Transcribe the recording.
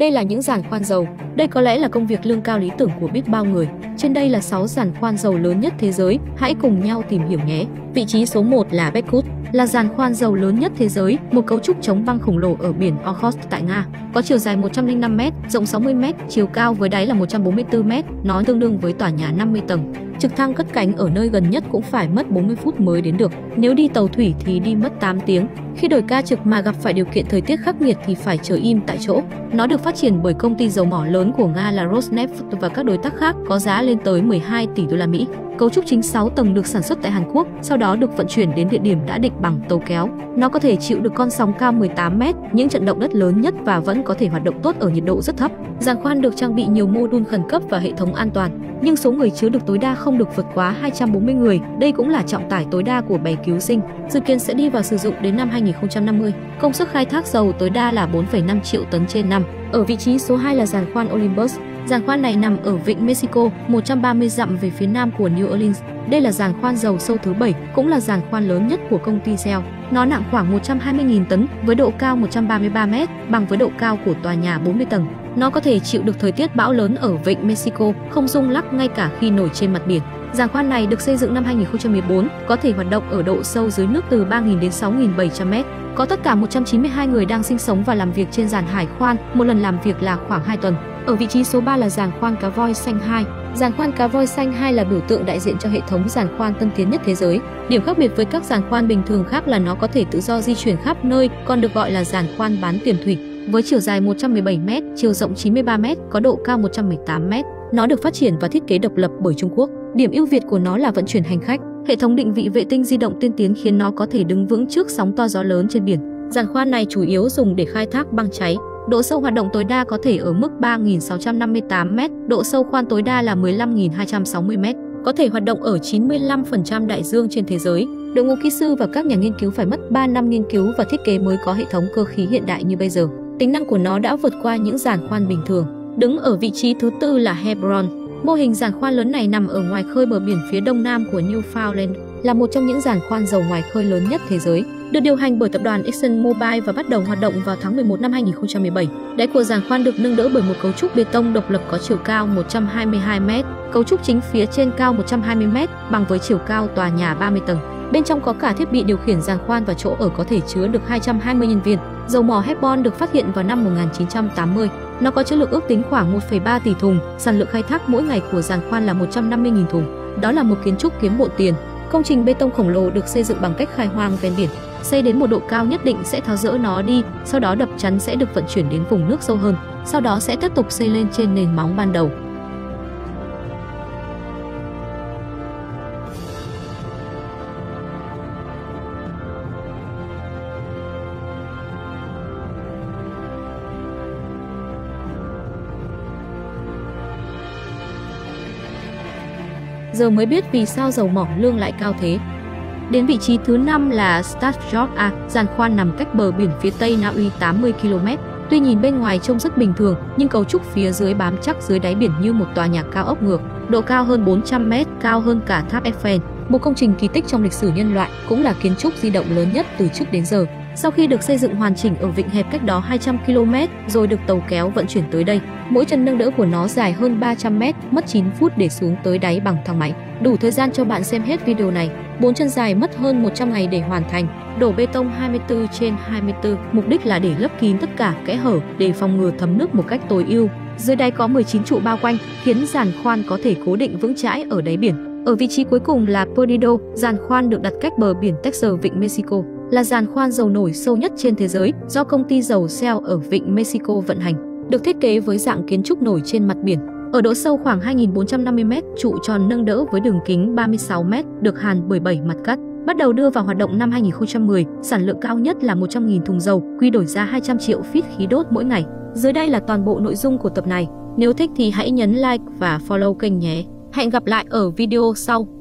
Đây là những giàn khoan dầu. Đây có lẽ là công việc lương cao lý tưởng của biết bao người. Trên đây là 6 giàn khoan dầu lớn nhất thế giới. Hãy cùng nhau tìm hiểu nhé. Vị trí số 1 là Beckut, là giàn khoan dầu lớn nhất thế giới, một cấu trúc chống băng khổng lồ ở biển Okhotsk tại Nga. Có chiều dài 105 m, rộng 60 m, chiều cao với đáy là 144 m, nó tương đương với tòa nhà 50 tầng. Trực thăng cất cánh ở nơi gần nhất cũng phải mất 40 phút mới đến được. Nếu đi tàu thủy thì đi mất 8 tiếng. Khi đổi ca trực mà gặp phải điều kiện thời tiết khắc nghiệt thì phải chờ im tại chỗ. Nó được phát triển bởi công ty dầu mỏ lớn của Nga là Rosneft và các đối tác khác có giá lên tới 12 tỷ đô la Mỹ. Cấu trúc chính 6 tầng được sản xuất tại Hàn Quốc, sau đó được vận chuyển đến địa điểm đã định bằng tàu kéo. Nó có thể chịu được con sóng cao 18 m, những trận động đất lớn nhất và vẫn có thể hoạt động tốt ở nhiệt độ rất thấp. Giàn khoan được trang bị nhiều mô đun khẩn cấp và hệ thống an toàn, nhưng số người chứa được tối đa không được vượt quá 240 người. Đây cũng là trọng tải tối đa của bè cứu sinh. Dự kiến sẽ đi vào sử dụng đến năm 2050. Công suất khai thác dầu tối đa là 4,5 triệu tấn trên năm. Ở vị trí số 2 là giàn khoan Olympus. Giàn khoan này nằm ở vịnh Mexico, 130 dặm về phía nam của New Orleans. Đây là giàn khoan dầu sâu thứ 7, cũng là giàn khoan lớn nhất của công ty Shell. Nó nặng khoảng 120.000 tấn với độ cao 133 m, bằng với độ cao của tòa nhà 40 tầng. Nó có thể chịu được thời tiết bão lớn ở vịnh Mexico, không rung lắc ngay cả khi nổi trên mặt biển. Giàn khoan này được xây dựng năm 2014, có thể hoạt động ở độ sâu dưới nước từ 3.000 đến 6.700 mét. Có tất cả 192 người đang sinh sống và làm việc trên giàn hải khoan, một lần làm việc là khoảng 2 tuần. Ở vị trí số 3 là giàn khoan cá voi xanh 2. Giàn khoan cá voi xanh 2 là biểu tượng đại diện cho hệ thống giàn khoan tân tiến nhất thế giới. Điểm khác biệt với các giàn khoan bình thường khác là nó có thể tự do di chuyển khắp nơi, còn được gọi là giàn khoan bán tiềm thủy. Với chiều dài 117 m, chiều rộng 93 m, có độ cao 118 m. Nó được phát triển và thiết kế độc lập bởi Trung Quốc. Điểm ưu việt của nó là vận chuyển hành khách. Hệ thống định vị vệ tinh di động tiên tiến khiến nó có thể đứng vững trước sóng to gió lớn trên biển. Giàn khoan này chủ yếu dùng để khai thác băng cháy. Độ sâu hoạt động tối đa có thể ở mức 3.658 m, độ sâu khoan tối đa là 15.260 m, có thể hoạt động ở 95% đại dương trên thế giới. Đội ngũ kỹ sư và các nhà nghiên cứu phải mất 3 năm nghiên cứu và thiết kế mới có hệ thống cơ khí hiện đại như bây giờ. Tính năng của nó đã vượt qua những giàn khoan bình thường. Đứng ở vị trí thứ tư là Hebron. Mô hình giàn khoan lớn này nằm ở ngoài khơi bờ biển phía đông nam của Newfoundland, là một trong những giàn khoan dầu ngoài khơi lớn nhất thế giới được điều hành bởi tập đoàn Exxon Mobil và bắt đầu hoạt động vào tháng 11 năm 2017. Đáy của giàn khoan được nâng đỡ bởi một cấu trúc bê tông độc lập có chiều cao 122 m, cấu trúc chính phía trên cao 120 m, bằng với chiều cao tòa nhà 30 tầng. Bên trong có cả thiết bị điều khiển giàn khoan và chỗ ở có thể chứa được 220 nhân viên. Dầu mỏ Hebron được phát hiện vào năm 1980. Nó có trữ lượng ước tính khoảng 1,3 tỷ thùng, sản lượng khai thác mỗi ngày của giàn khoan là 150.000 thùng. Đó là một kiến trúc kiếm bộ tiền. Công trình bê tông khổng lồ được xây dựng bằng cách khai hoang ven biển, xây đến một độ cao nhất định sẽ tháo rỡ nó đi, sau đó đập chắn sẽ được vận chuyển đến vùng nước sâu hơn, sau đó sẽ tiếp tục xây lên trên nền móng ban đầu. Giờ mới biết vì sao dầu mỏ lương lại cao thế. Đến vị trí thứ 5 là Stadjord A, giàn khoan nằm cách bờ biển phía tây Na Uy 80 km. Tuy nhìn bên ngoài trông rất bình thường, nhưng cấu trúc phía dưới bám chắc dưới đáy biển như một tòa nhà cao ốc ngược, độ cao hơn 400 m, cao hơn cả tháp Eiffel, một công trình kỳ tích trong lịch sử nhân loại, cũng là kiến trúc di động lớn nhất từ trước đến giờ. Sau khi được xây dựng hoàn chỉnh ở vịnh hẹp cách đó 200 km, rồi được tàu kéo vận chuyển tới đây. Mỗi chân nâng đỡ của nó dài hơn 300 m, mất 9 phút để xuống tới đáy bằng thang máy. Đủ thời gian cho bạn xem hết video này. Bốn chân dài mất hơn 100 ngày để hoàn thành. Đổ bê tông 24 trên 24, mục đích là để lấp kín tất cả kẽ hở để phòng ngừa thấm nước một cách tối ưu. Dưới đáy có 19 trụ bao quanh, khiến giàn khoan có thể cố định vững chãi ở đáy biển. Ở vị trí cuối cùng là Perdido, giàn khoan được đặt cách bờ biển Texas vịnh Mexico, là giàn khoan dầu nổi sâu nhất trên thế giới do công ty dầu Shell ở vịnh Mexico vận hành. Được thiết kế với dạng kiến trúc nổi trên mặt biển, ở độ sâu khoảng 2.450m, trụ tròn nâng đỡ với đường kính 36m được hàn bởi 7 mặt cắt. Bắt đầu đưa vào hoạt động năm 2010, sản lượng cao nhất là 100.000 thùng dầu, quy đổi ra 200 triệu feet khí đốt mỗi ngày. Dưới đây là toàn bộ nội dung của tập này. Nếu thích thì hãy nhấn like và follow kênh nhé. Hẹn gặp lại ở video sau.